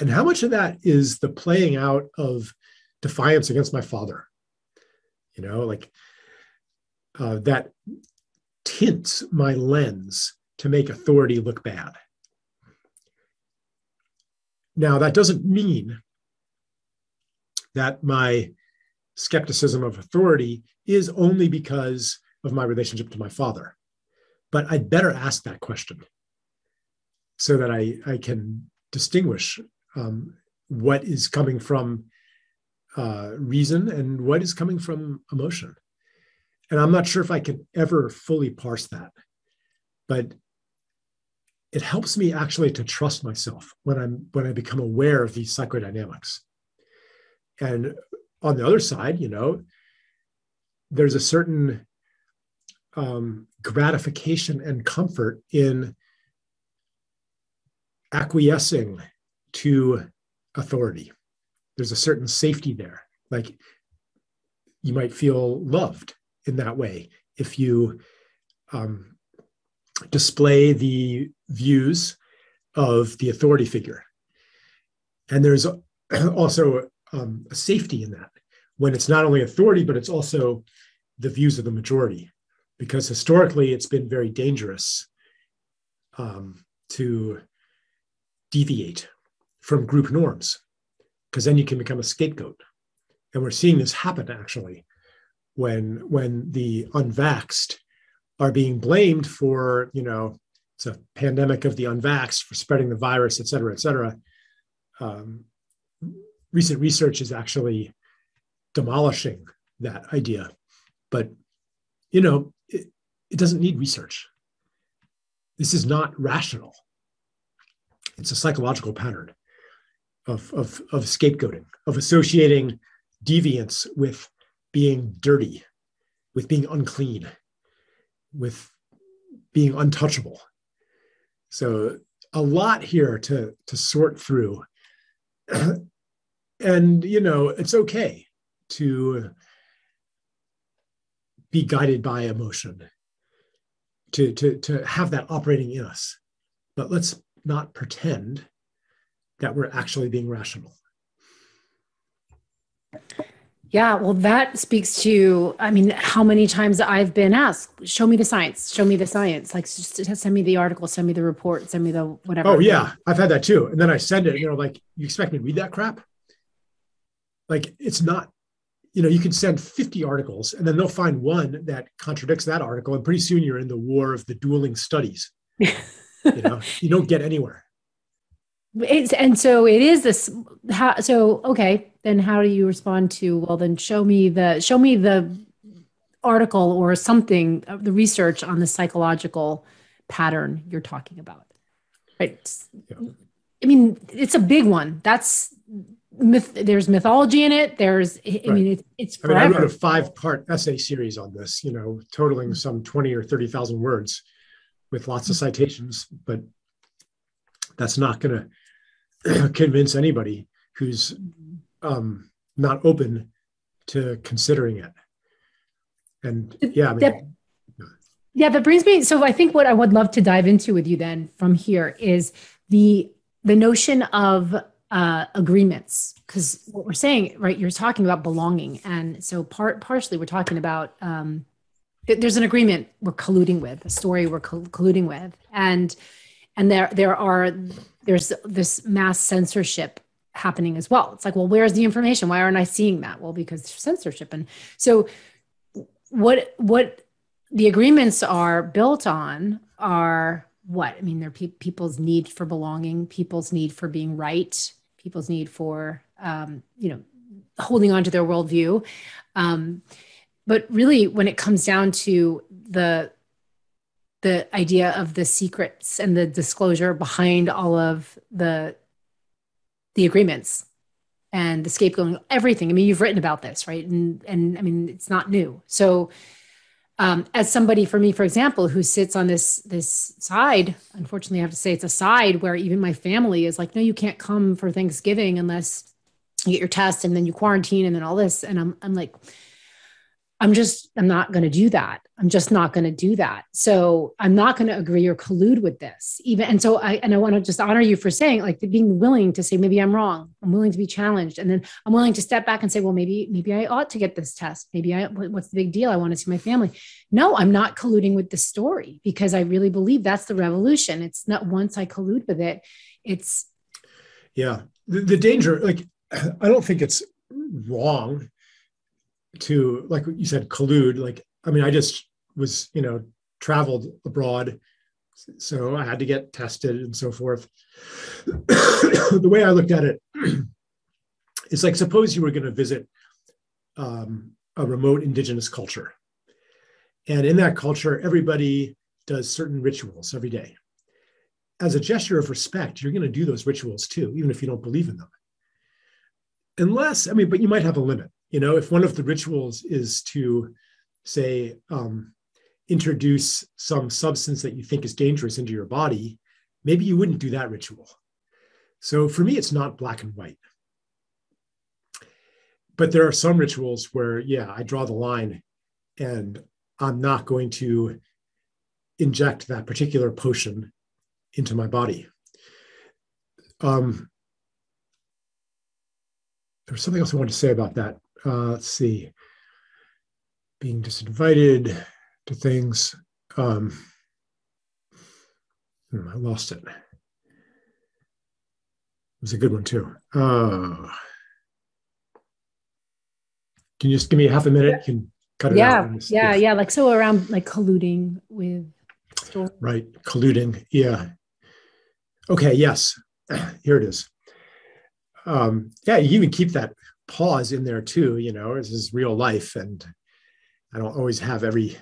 And how much of that is the playing out of defiance against my father? You know, like uh, that tints my lens to make authority look bad. Now, that doesn't mean that my skepticism of authority is only because of my relationship to my father. But I'd better ask that question so that I, I can distinguish um, what is coming from uh, reason and what is coming from emotion. And I'm not sure if I can ever fully parse that, but it helps me actually to trust myself when I'm when I become aware of these psychodynamics. And on the other side, you know, there's a certain um, gratification and comfort in acquiescing to authority. There's a certain safety there. Like you might feel loved in that way if you um, display the views of the authority figure. And there's also um, a safety in that when it's not only authority, but it's also the views of the majority. Because historically, it's been very dangerous um, to deviate from group norms, because then you can become a scapegoat. And we're seeing this happen actually when when the unvaxxed are being blamed for, you know, it's a pandemic of the unvaxxed for spreading the virus, et cetera, et cetera. Um, recent research is actually demolishing that idea. But, you know, it, it doesn't need research. This is not rational. It's a psychological pattern of, of, of scapegoating, of associating deviance with being dirty, with being unclean, with being untouchable. So a lot here to to sort through. and you know, it's okay to be guided by emotion, to, to, to have that operating in us. But let's not pretend that we're actually being rational. Yeah, well, that speaks to, I mean, how many times I've been asked, show me the science, show me the science. Like, just send me the article, send me the report, send me the whatever. Oh, yeah. I've had that too. And then I send it, and they're like, you expect me to read that crap? Like, it's not, you know, you can send 50 articles, and then they'll find one that contradicts that article. And pretty soon you're in the war of the dueling studies. you know, you don't get anywhere. It's, and so it is this how so okay then how do you respond to well then show me the show me the article or something uh, the research on the psychological pattern you're talking about right yeah. i mean it's a big one that's myth there's mythology in it there's i right. mean it, it's forever. i mean i wrote a five part essay series on this you know totaling some 20 or 30,000 words with lots of hmm. citations but that's not going to convince anybody who's um, not open to considering it. And yeah, I mean, that, yeah, that brings me. So I think what I would love to dive into with you then from here is the the notion of uh, agreements because what we're saying right you're talking about belonging and so part partially we're talking about um, there's an agreement we're colluding with a story we're colluding with and and there there are there's this mass censorship happening as well. It's like, well, where's the information? Why aren't I seeing that? Well, because censorship. And so what what the agreements are built on are what? I mean, they're pe- people's need for belonging, people's need for being right, people's need for um, you know holding on to their worldview. Um, but really, when it comes down to the the idea of the secrets and the disclosure behind all of the the agreements and the scapegoating everything. I mean you've written about this right? And and i mean it's not new. So um, as somebody for me, for example, who sits on this this side, unfortunately, I have to say it's a side where even my family is like, no, you can't come for Thanksgiving unless you get your test and then you quarantine and then all this. And I'm I'm like, I'm just, I'm not going to do that. I'm just not going to do that. So I'm not going to agree or collude with this even. And so I, and I want to just honor you for saying like being willing to say, maybe I'm wrong. I'm willing to be challenged. And then I'm willing to step back and say, well, maybe, maybe I ought to get this test. Maybe I, what's the big deal? I want to see my family. No, I'm not colluding with the story because I really believe that's the revolution. It's not once I collude with it, it's. Yeah. The, the danger, like, I don't think it's wrong to like you said collude like i mean i just was you know traveled abroad so i had to get tested and so forth. The way i looked at it it's like suppose you were going to visit um, a remote indigenous culture. And in that culture everybody does certain rituals every day. As a gesture of respect you're going to do those rituals too even if you don't believe in them. Unless i mean but you might have a limit you know if one of the rituals is to say um, introduce some substance that you think is dangerous into your body maybe you wouldn't do that ritual. So for me it's not black and white. But there are some rituals where yeah i draw the line and i'm not going to inject that particular potion into my body. Um, there was something else i wanted to say about that uh, let's see, being disinvited to things. Um, hmm, I lost it. It was a good one too. Uh, can you just give me half a minute? You can cut it yeah, out. Yeah, yeah, yeah. Like so around like colluding with Right, colluding. Yeah. Okay, yes. Here it is. Um, yeah, you even keep that pause in there too. You know, this is real life, and I don't always have every.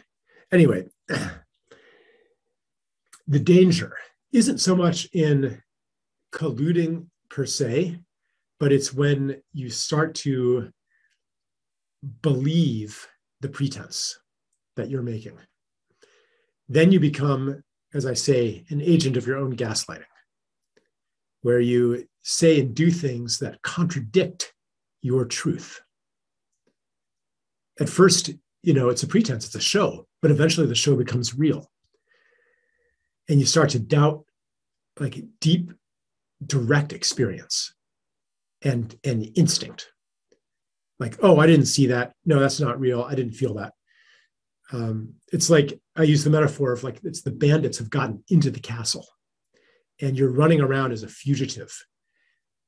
Anyway, the danger isn't so much in colluding per se, but it's when you start to believe the pretense that you're making. Then you become, as I say, an agent of your own gaslighting, where you say and do things that contradict your truth. At first, you know, it's a pretense, it's a show, but eventually the show becomes real. And you start to doubt like deep, direct experience and, and instinct. Like, oh, I didn't see that. No, that's not real. I didn't feel that. Um, it's like I use the metaphor of like it's the bandits have gotten into the castle and you're running around as a fugitive,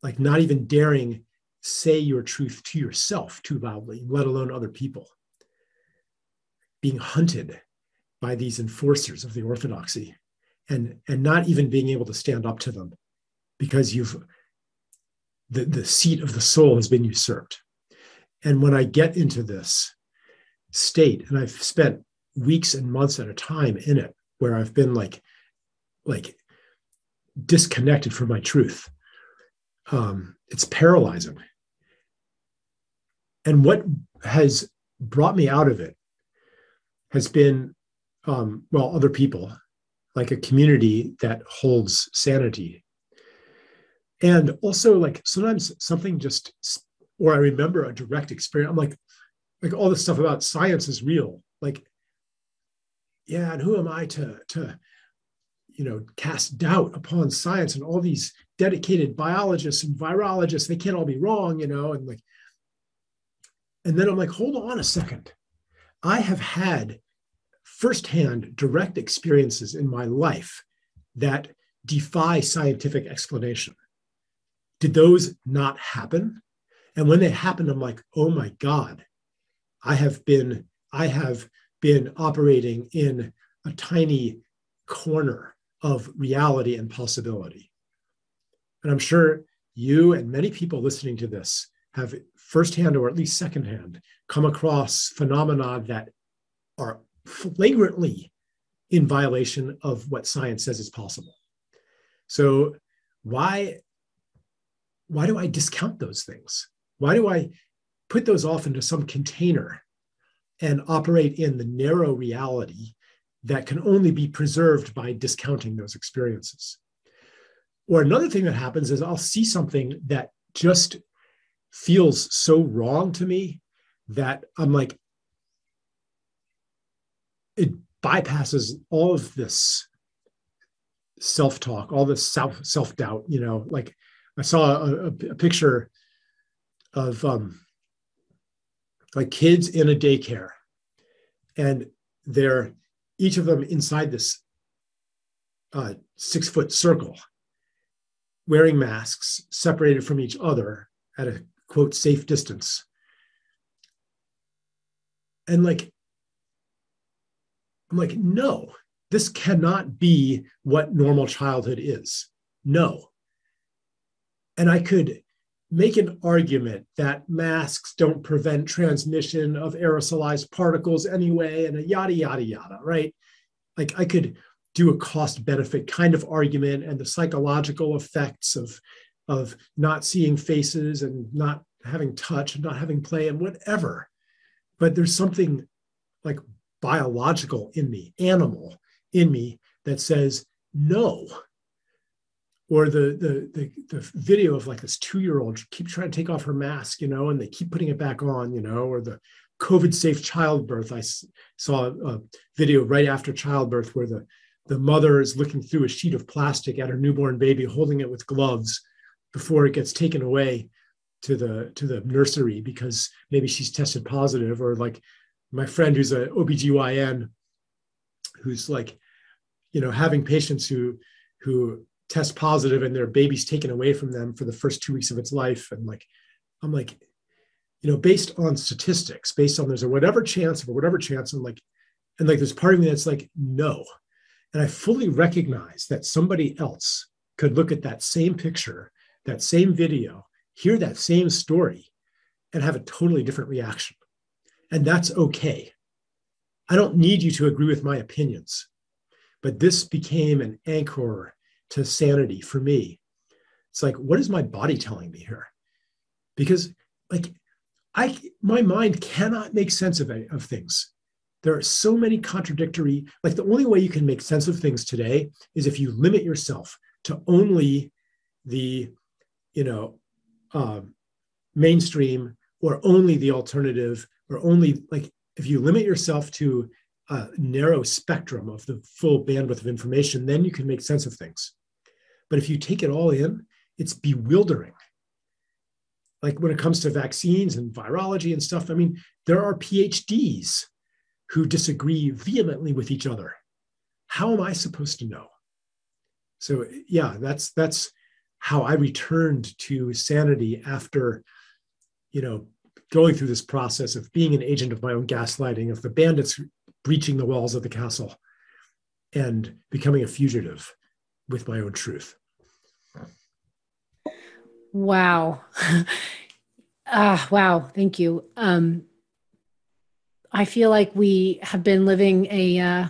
like not even daring say your truth to yourself too loudly, let alone other people. Being hunted by these enforcers of the orthodoxy and, and not even being able to stand up to them because you've the, the seat of the soul has been usurped. And when I get into this state, and I've spent weeks and months at a time in it, where I've been like, like disconnected from my truth. Um, it's paralyzing and what has brought me out of it has been um, well other people like a community that holds sanity. And also like sometimes something just or i remember a direct experience i'm like like all this stuff about science is real. Like yeah and who am i to to you know cast doubt upon science and all these dedicated biologists and virologists? They can't all be wrong you know and like and then I'm like, hold on a second. I have had firsthand direct experiences in my life that defy scientific explanation. Did those not happen? And when they happened, I'm like, oh my God, I have been, I have been operating in a tiny corner of reality and possibility. And I'm sure you and many people listening to this have firsthand or at least secondhand come across phenomena that are flagrantly in violation of what science says is possible. So why why do I discount those things? Why do I put those off into some container and operate in the narrow reality that can only be preserved by discounting those experiences. Or another thing that happens is I'll see something that just feels so wrong to me that I'm like, it bypasses all of this self-talk, all this self self-doubt. You know, like I saw a, a picture of um, like kids in a daycare, and they're each of them inside this uh, six foot circle, wearing masks, separated from each other at a quote safe distance. And like, I'm like, no, this cannot be what normal childhood is. No. And I could make an argument that masks don't prevent transmission of aerosolized particles anyway, and a yada, yada, yada, right? Like I could do a cost benefit kind of argument and the psychological effects of, of not seeing faces and not having touch and not having play and whatever. But there's something like biological in me, animal in me that says no or the, the the the video of like this two year old keep trying to take off her mask, you know, and they keep putting it back on, you know, or the COVID safe childbirth. I saw a video right after childbirth where the the mother is looking through a sheet of plastic at her newborn baby, holding it with gloves before it gets taken away to the to the nursery because maybe she's tested positive or like my friend who's a OBGYN who's like you know having patients who who test positive and their baby's taken away from them for the first two weeks of its life. And like, I'm like, you know, based on statistics, based on there's a whatever chance or whatever chance, I'm like, and like there's part of me that's like, no. And I fully recognize that somebody else could look at that same picture, that same video, hear that same story, and have a totally different reaction. And that's okay. I don't need you to agree with my opinions. But this became an anchor to sanity for me. It's like, what is my body telling me here? Because like I my mind cannot make sense of, of things. There are so many contradictory, like the only way you can make sense of things today is if you limit yourself to only the, you know, um, mainstream or only the alternative or only like if you limit yourself to a narrow spectrum of the full bandwidth of information, then you can make sense of things. But if you take it all in, it's bewildering. Like when it comes to vaccines and virology and stuff, I mean, there are PhDs who disagree vehemently with each other. How am I supposed to know? So yeah, that's that's how I returned to sanity after, you know, going through this process of being an agent of my own gaslighting, of the bandits breaching the walls of the castle, and becoming a fugitive with my own truth. Wow. ah, wow. Thank you. Um, I feel like we have been living a, uh,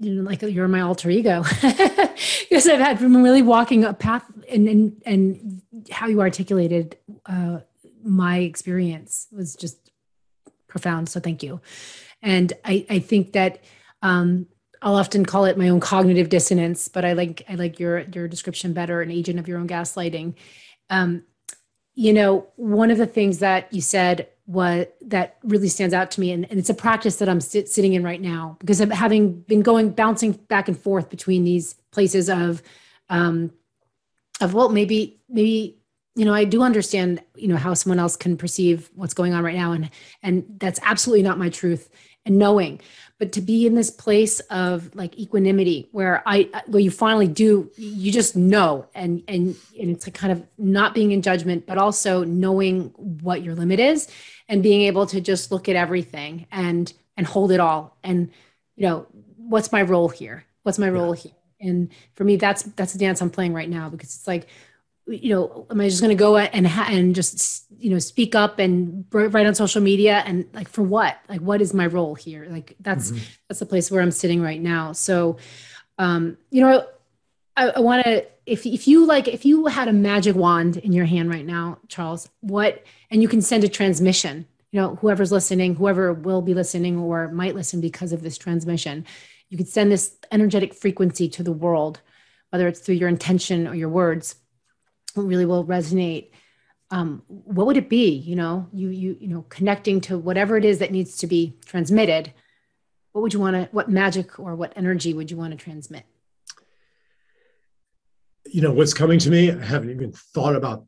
like you're my alter ego because I've had from really walking a path and, and, and how you articulated, uh, my experience was just profound. So thank you. And I, I think that, um, I'll often call it my own cognitive dissonance, but I like I like your your description better, an agent of your own gaslighting. Um, you know, one of the things that you said was that really stands out to me, and, and it's a practice that I'm sit, sitting in right now because I'm having been going bouncing back and forth between these places of, um, of well, maybe maybe you know I do understand you know how someone else can perceive what's going on right now, and and that's absolutely not my truth, and knowing but to be in this place of like equanimity where i where you finally do you just know and and and it's like kind of not being in judgment but also knowing what your limit is and being able to just look at everything and and hold it all and you know what's my role here what's my role yeah. here and for me that's that's the dance i'm playing right now because it's like you know, am I just going to go and ha- and just you know speak up and write on social media and like for what? Like what is my role here? Like that's mm-hmm. that's the place where I'm sitting right now. So, um, you know, I, I want to if if you like if you had a magic wand in your hand right now, Charles, what and you can send a transmission. you know, whoever's listening, whoever will be listening or might listen because of this transmission, you could send this energetic frequency to the world, whether it's through your intention or your words, really will resonate. Um, what would it be? You know, you you you know, connecting to whatever it is that needs to be transmitted. What would you want to? What magic or what energy would you want to transmit? You know, what's coming to me. I haven't even thought about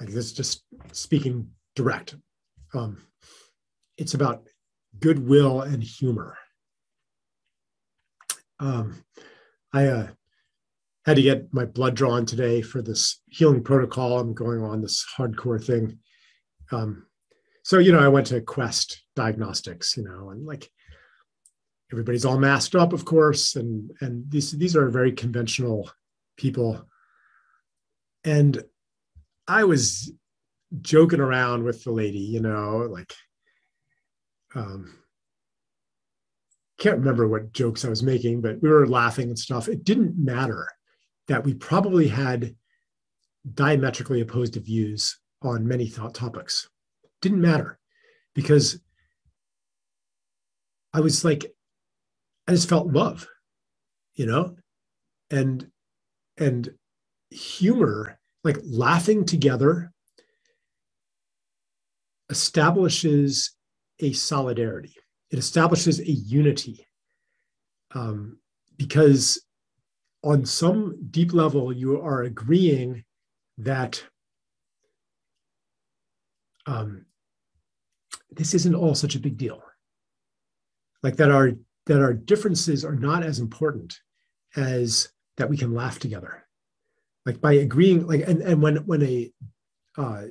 like this. Just speaking direct. Um, it's about goodwill and humor. Um, I uh, had to get my blood drawn today for this healing protocol. I'm going on this hardcore thing. Um, so, you know, I went to Quest Diagnostics, you know, and like everybody's all masked up, of course, and and these these are very conventional people. And I was joking around with the lady, you know, like um can't remember what jokes I was making, but we were laughing and stuff. It didn't matter that we probably had diametrically opposed views on many thought topics. Didn't matter because I was like, I just felt love, you know, and and humor, like laughing together, establishes a solidarity it establishes a unity um, because on some deep level you are agreeing that um, this isn't all such a big deal like that our that our differences are not as important as that we can laugh together like by agreeing like and, and when when a uh,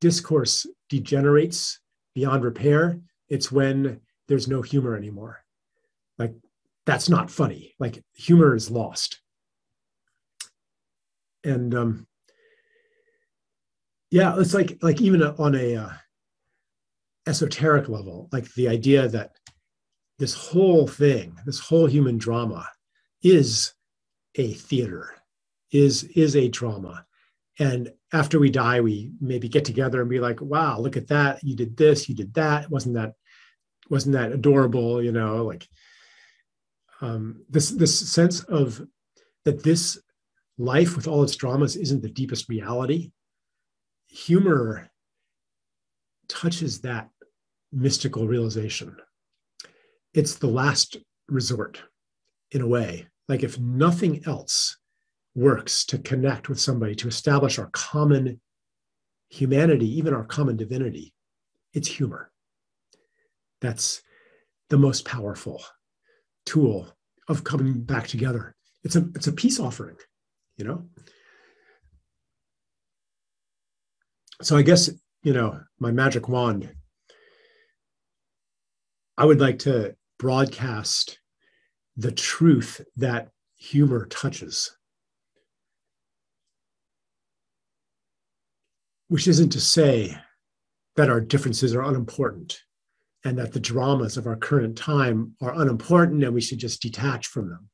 discourse degenerates beyond repair it's when there's no humor anymore. Like that's not funny. Like humor is lost. And um, yeah, it's like like even on a uh, esoteric level, like the idea that this whole thing, this whole human drama, is a theater, is is a drama, and after we die, we maybe get together and be like, "Wow, look at that! You did this, you did that. Wasn't that wasn't that adorable you know like um, this this sense of that this life with all its dramas isn't the deepest reality humor touches that mystical realization. It's the last resort in a way. Like if nothing else works to connect with somebody to establish our common humanity even our common divinity it's humor. That's the most powerful tool of coming back together. It's a it's a peace offering, you know. So I guess you know my magic wand. I would like to broadcast the truth that humor touches. Which isn't to say that our differences are unimportant and that the dramas of our current time are unimportant and we should just detach from them.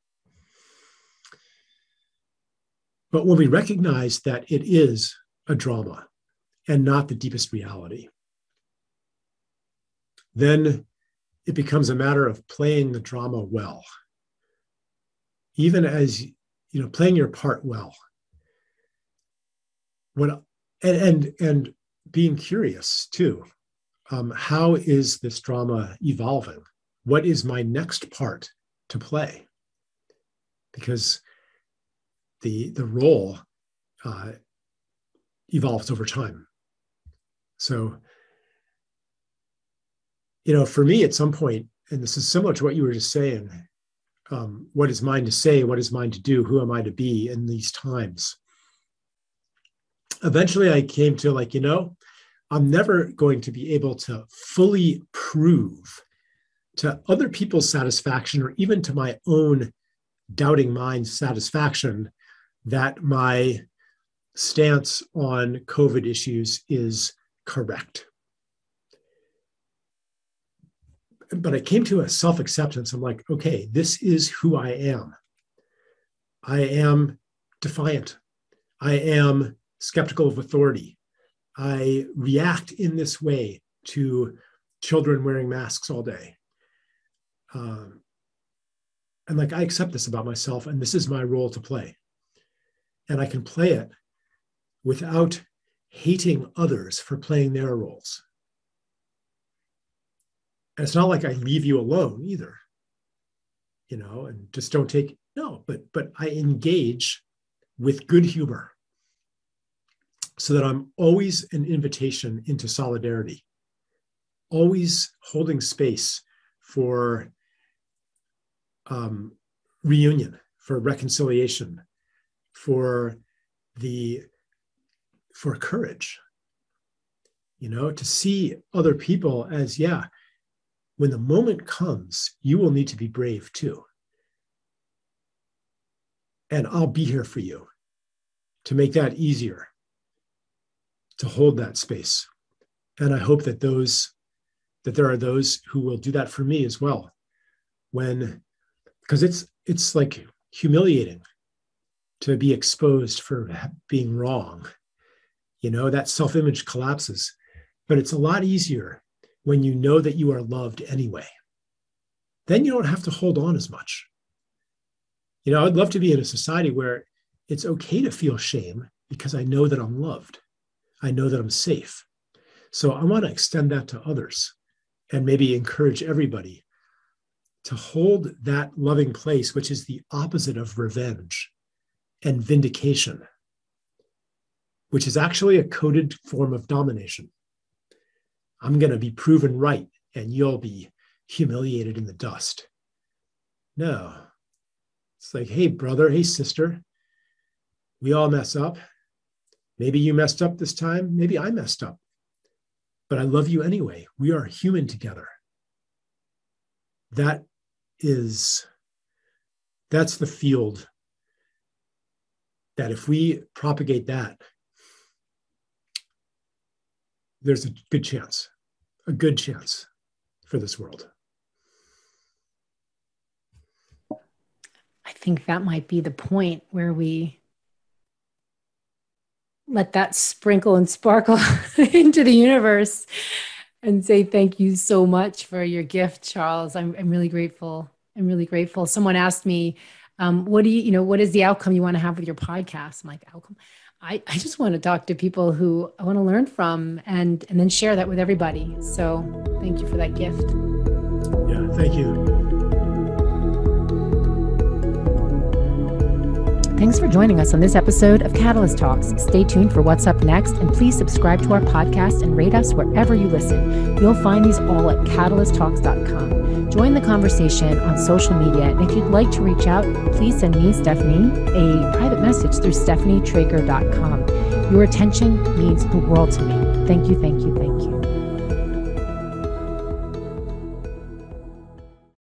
But when we recognize that it is a drama and not the deepest reality, then it becomes a matter of playing the drama well. Even as you know, playing your part well. When and and, and being curious too um, how is this drama evolving? What is my next part to play? Because the the role uh, evolves over time. So, you know, for me, at some point, and this is similar to what you were just saying, um, what is mine to say? What is mine to do? Who am I to be in these times? Eventually, I came to like, you know, I'm never going to be able to fully prove to other people's satisfaction or even to my own doubting mind's satisfaction that my stance on COVID issues is correct. But I came to a self acceptance. I'm like, okay, this is who I am. I am defiant. I am skeptical of authority. I react in this way to children wearing masks all day. Um, and like, I accept this about myself, and this is my role to play. And I can play it without hating others for playing their roles. And it's not like I leave you alone either, you know, and just don't take, no, but but I engage with good humor so that I'm always an invitation into solidarity, always holding space for um, reunion, for reconciliation, for the for courage. You know, to see other people as, yeah, when the moment comes, you will need to be brave too. And I'll be here for you to make that easier to hold that space. And I hope that those that there are those who will do that for me as well. When because it's it's like humiliating to be exposed for being wrong. You know, that self-image collapses. But it's a lot easier when you know that you are loved anyway. Then you don't have to hold on as much. You know, I'd love to be in a society where it's okay to feel shame because I know that I'm loved. I know that I'm safe. So I want to extend that to others and maybe encourage everybody to hold that loving place, which is the opposite of revenge and vindication, which is actually a coded form of domination. I'm going to be proven right and you'll be humiliated in the dust. No. It's like, hey, brother, hey, sister, we all mess up. Maybe you messed up this time. Maybe I messed up. But I love you anyway. We are human together. That is, that's the field that if we propagate that, there's a good chance, a good chance for this world. I think that might be the point where we let that sprinkle and sparkle into the universe and say thank you so much for your gift, Charles. I'm, I'm really grateful. I'm really grateful. Someone asked me, um, what do you, you know, what is the outcome you want to have with your podcast? I'm like, outcome. I, I just want to talk to people who I want to learn from and and then share that with everybody. So thank you for that gift. Yeah, thank you. Thanks for joining us on this episode of Catalyst Talks. Stay tuned for what's up next, and please subscribe to our podcast and rate us wherever you listen. You'll find these all at catalysttalks.com. Join the conversation on social media, and if you'd like to reach out, please send me, Stephanie, a private message through stephanietrager.com. Your attention means the world to me. Thank you, thank you, thank you.